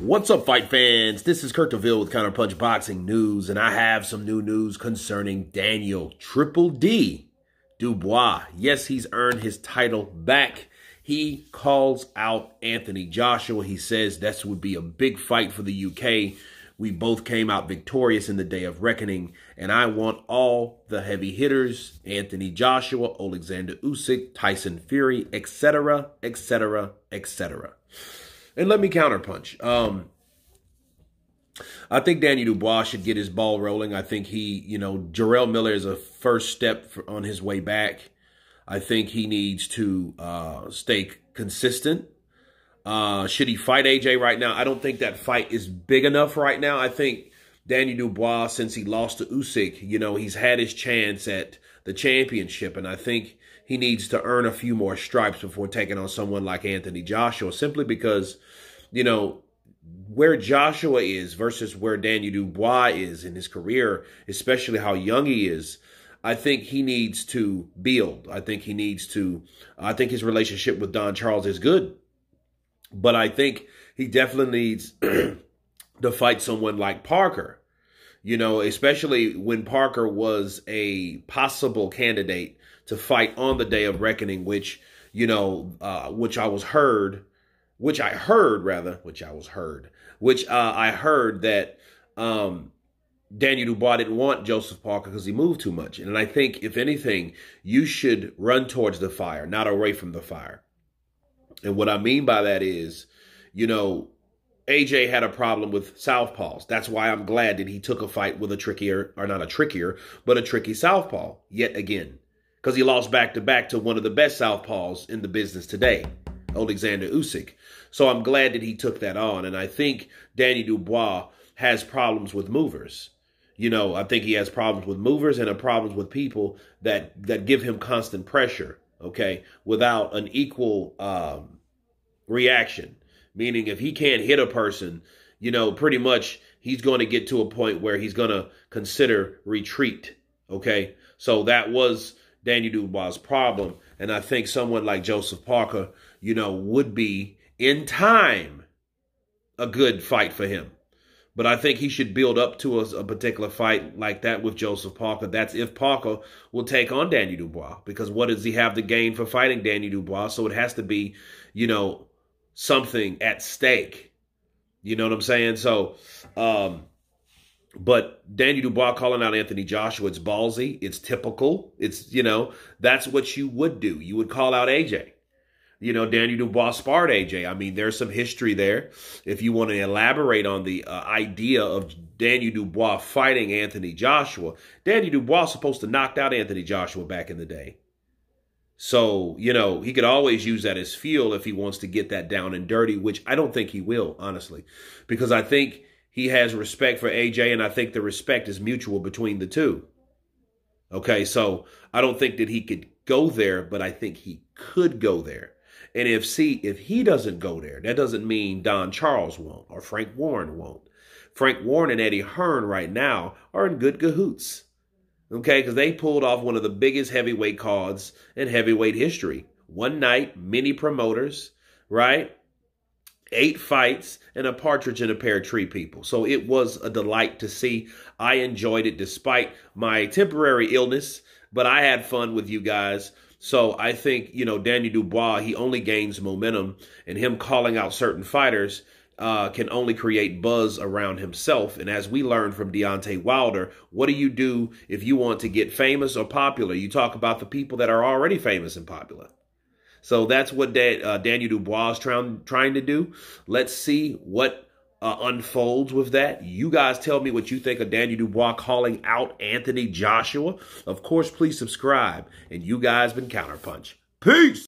What's up, fight fans? This is Kurt DeVille with Counterpunch Boxing News, and I have some new news concerning Daniel Triple D Dubois. Yes, he's earned his title back. He calls out Anthony Joshua. He says this would be a big fight for the UK. We both came out victorious in the day of reckoning, and I want all the heavy hitters, Anthony Joshua, Alexander Usyk, Tyson Fury, etc., etc., etc. And let me counterpunch. Um, I think Danny Dubois should get his ball rolling. I think he, you know, Jarrell Miller is a first step for, on his way back. I think he needs to uh, stay consistent. Uh, should he fight AJ right now? I don't think that fight is big enough right now. I think Danny Dubois, since he lost to Usyk, you know, he's had his chance at the championship, and I think he needs to earn a few more stripes before taking on someone like Anthony Joshua, simply because, you know, where Joshua is versus where Daniel Dubois is in his career, especially how young he is, I think he needs to build. I think he needs to, I think his relationship with Don Charles is good. But I think he definitely needs to fight someone like Parker, you know, especially when Parker was a possible candidate to fight on the day of reckoning, which, you know, uh, which I was heard, which I heard rather, which I was heard, which uh, I heard that um, Daniel Dubois didn't want Joseph Parker because he moved too much. And I think, if anything, you should run towards the fire, not away from the fire. And what I mean by that is, you know, AJ had a problem with southpaws. That's why I'm glad that he took a fight with a trickier, or not a trickier, but a tricky southpaw yet again because he lost back to back to one of the best southpaws in the business today, Alexander Usyk. So I'm glad that he took that on, and I think Danny Dubois has problems with movers. You know, I think he has problems with movers and problems with people that that give him constant pressure. Okay, without an equal um, reaction. Meaning, if he can't hit a person, you know, pretty much he's going to get to a point where he's going to consider retreat. Okay, so that was Daniel Dubois' problem. And I think someone like Joseph Parker, you know, would be in time a good fight for him. But I think he should build up to a, a, particular fight like that with Joseph Parker. That's if Parker will take on Daniel Dubois. Because what does he have to gain for fighting Daniel Dubois? So it has to be, you know, something at stake. You know what I'm saying? So, um, but Daniel Dubois calling out Anthony Joshua, it's ballsy. It's typical. It's, you know, that's what you would do. You would call out AJ. You know, Daniel Dubois sparred AJ. I mean, there's some history there. If you want to elaborate on the uh, idea of Daniel Dubois fighting Anthony Joshua, Daniel Dubois supposed to knocked out Anthony Joshua back in the day. So, you know, he could always use that as fuel if he wants to get that down and dirty, which I don't think he will, honestly, because I think he has respect for AJ, and I think the respect is mutual between the two. Okay, so I don't think that he could go there, but I think he could go there. And if see if he doesn't go there, that doesn't mean Don Charles won't or Frank Warren won't. Frank Warren and Eddie Hearn right now are in good cahoots. Okay, because they pulled off one of the biggest heavyweight cards in heavyweight history. One night, many promoters, right? Eight fights, and a partridge in a pear tree, people. So it was a delight to see. I enjoyed it despite my temporary illness, but I had fun with you guys. So I think, you know, danny Dubois, he only gains momentum, and him calling out certain fighters uh, can only create buzz around himself. And as we learned from Deontay Wilder, what do you do if you want to get famous or popular? You talk about the people that are already famous and popular. So that's what da- uh, Daniel Dubois is trying, trying to do. Let's see what uh, unfolds with that. You guys tell me what you think of Daniel Dubois calling out Anthony Joshua. Of course, please subscribe. And you guys been Counterpunch. Peace!